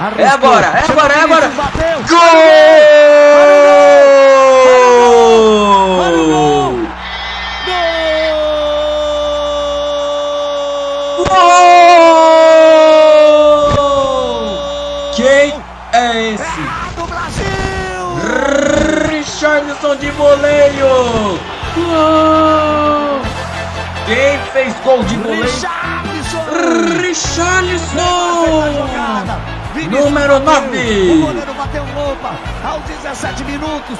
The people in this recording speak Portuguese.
É agora, é agora, é agora. Gol! Gol! Quem é esse? Do Brasil! Richarlison de voleio! Gol! Quem fez gol de voleio? Richarlison! Richarlison! Número bateu. nove. O goleiro bateu roupa aos 17 minutos.